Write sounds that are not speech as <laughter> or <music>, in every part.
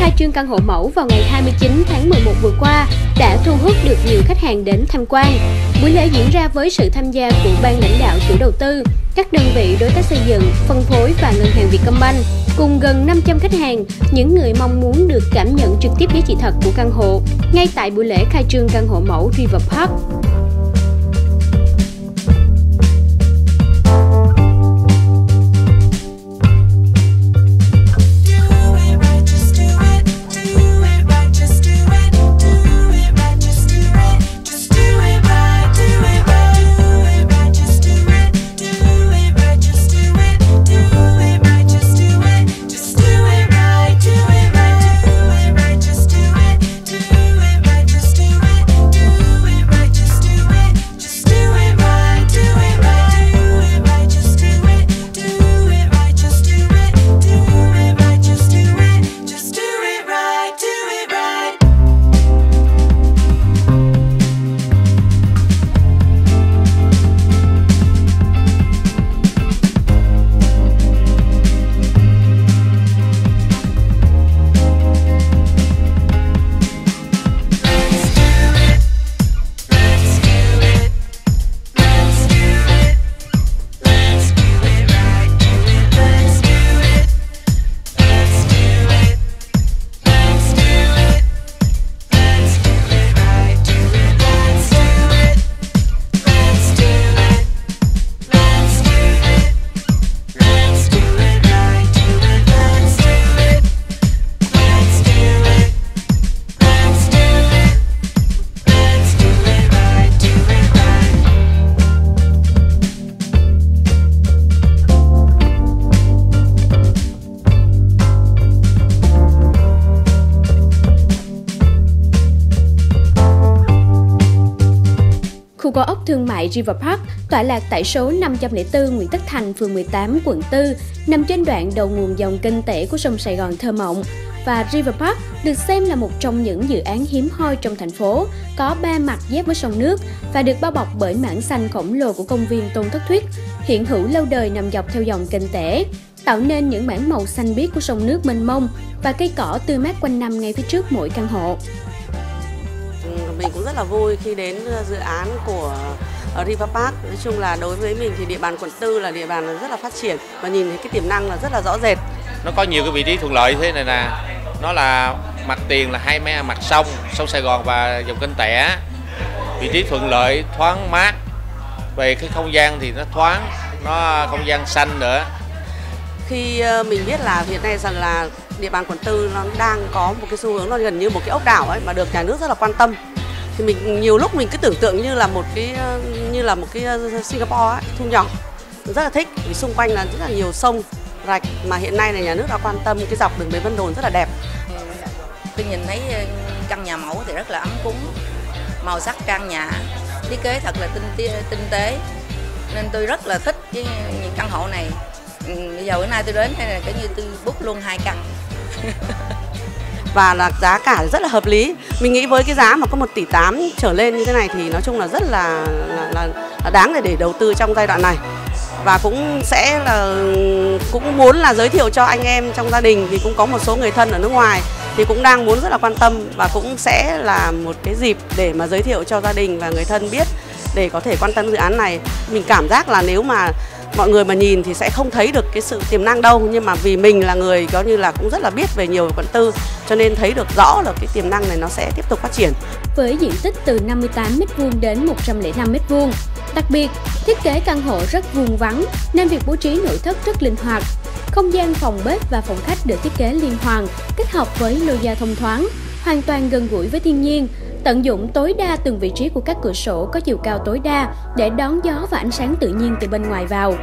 khai trương căn hộ mẫu vào ngày 29 tháng 11 vừa qua đã thu hút được nhiều khách hàng đến tham quan. Buổi lễ diễn ra với sự tham gia của ban lãnh đạo chủ đầu tư, các đơn vị đối tác xây dựng, phân phối và ngân hàng Vietcombank cùng gần 500 khách hàng, những người mong muốn được cảm nhận trực tiếp giá trị thật của căn hộ ngay tại buổi lễ khai trương căn hộ mẫu River Park. Khu cao ốc thương mại River Park tọa lạc tại số 504 Nguyễn Tất Thành, phường 18, quận 4, nằm trên đoạn đầu nguồn dòng kinh tế của sông Sài Gòn thơ mộng. Và River Park được xem là một trong những dự án hiếm hoi trong thành phố, có ba mặt giáp với sông nước và được bao bọc bởi mảng xanh khổng lồ của công viên Tôn Thất Thuyết, hiện hữu lâu đời nằm dọc theo dòng kênh tể, tạo nên những mảng màu xanh biếc của sông nước mênh mông và cây cỏ tươi mát quanh năm ngay phía trước mỗi căn hộ mình cũng rất là vui khi đến ờ, dự án của ờ, River Park. Nói chung là đối với mình thì địa bàn quận tư là địa bàn rất là phát triển và nhìn thấy cái tiềm năng là rất là rõ rệt. Nó có nhiều cái vị trí thuận lợi thế này nè. Nó là mặt tiền là hai me mặt sông, sông Sài Gòn và dòng kênh Tẻ. Vị trí thuận lợi, thoáng mát. Về cái không gian thì nó thoáng, nó không gian xanh nữa. Khi ờ, mình biết là hiện nay rằng là địa bàn quận tư nó đang có một cái xu hướng nó gần như một cái ốc đảo ấy mà được nhà nước rất là quan tâm thì mình nhiều lúc mình cứ tưởng tượng như là một cái ờ, như là một cái ờ, Singapore ấy, thu nhỏ rất là thích vì xung quanh là rất là nhiều sông rạch mà hiện nay là nhà nước đã quan tâm cái dọc đường Bến Vân Đồn rất là đẹp. Tôi nhìn thấy ờ, căn nhà mẫu thì rất là ấm cúng, màu sắc căn nhà thiết kế thật là tinh tinh tế nên tôi rất là thích cái căn hộ này. Ừ, bây giờ bữa nay tôi đến đây là kiểu như tôi bút luôn hai căn. <laughs> và là giá cả rất là hợp lý. Mình nghĩ với cái giá mà có 1 tỷ 8 trở lên như thế này thì nói chung là rất là là, là, là đáng để để đầu tư trong giai đoạn này. Và cũng sẽ là cũng muốn là giới thiệu cho anh em trong gia đình thì cũng có một số người thân ở nước ngoài thì cũng đang muốn rất là quan tâm và cũng sẽ là một cái dịp để mà giới thiệu cho gia đình và người thân biết để có thể quan tâm dự án này. Mình cảm giác là nếu mà mọi người mà nhìn thì sẽ không thấy được cái sự tiềm năng đâu nhưng mà vì mình là người có như là cũng rất là biết về nhiều quận tư cho nên thấy được rõ là cái tiềm năng này nó sẽ tiếp tục phát triển. Với diện tích từ 58 m2 đến 105 m2, đặc biệt thiết kế căn hộ rất vuông vắn nên việc bố trí nội thất rất linh hoạt. Không gian phòng bếp và phòng khách được thiết kế liên hoàn, kết hợp với lô gia thông thoáng, hoàn toàn gần gũi với thiên nhiên, tận dụng tối đa từng vị trí của các cửa sổ có chiều cao tối đa để đón gió và ánh sáng tự nhiên từ bên ngoài vào.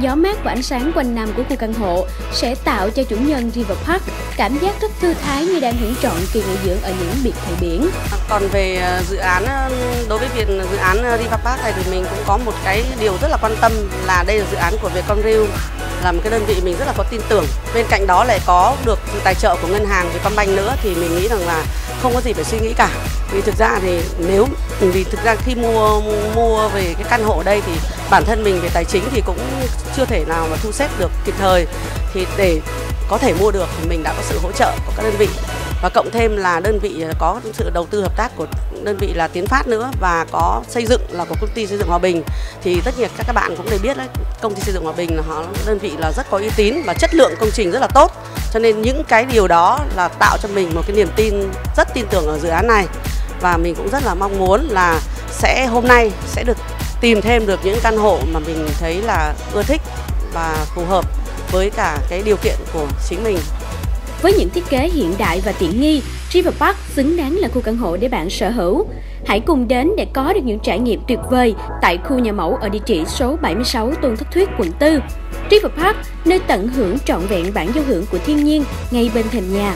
Gió mát và ánh sáng quanh năm của khu căn hộ sẽ tạo cho chủ nhân River Park cảm giác rất thư thái như đang hưởng trọn kỳ nghỉ dưỡng ở những biệt thự biển. Còn về ờ, dự án ờ, đối với việc dự án ờ, River Park này thì mình cũng có một cái điều rất là quan tâm là đây là dự án của Vietcomriu là một cái đơn vị mình rất là có tin tưởng. Bên cạnh đó lại có được tài trợ của ngân hàng Vietcombank nữa thì mình nghĩ rằng là không có gì phải suy nghĩ cả. Vì thực ra thì nếu, vì thực ra khi mua mua về cái căn hộ ở đây thì bản thân mình về tài chính thì cũng chưa thể nào mà thu xếp được kịp thời. Thì để có thể mua được thì mình đã có sự hỗ trợ của các đơn vị và cộng thêm là đơn vị ờ, có sự đầu tư hợp tác của đơn vị là Tiến Phát nữa và có xây dựng là của công ty xây dựng Hòa Bình. Thì tất nhiên các các bạn cũng đều biết đấy, công ty xây dựng Hòa Bình là họ, đơn vị là rất có uy tín và chất lượng công trình rất là tốt. Cho nên những cái điều đó là tạo cho mình một cái niềm tin, rất tin tưởng ở dự án này. Và mình cũng rất là mong muốn là sẽ hôm nay sẽ được tìm thêm được những căn hộ mà mình thấy là ưa thích và phù hợp với cả cái điều kiện của chính mình với những thiết kế hiện đại và tiện nghi, River Park xứng đáng là khu căn hộ để bạn sở hữu. Hãy cùng đến để có được những trải nghiệm tuyệt vời tại khu nhà mẫu ở địa chỉ số 76 Tôn Thất Thuyết, quận 4. River Park, nơi tận hưởng trọn vẹn bản giao hưởng của thiên nhiên ngay bên thềm nhà.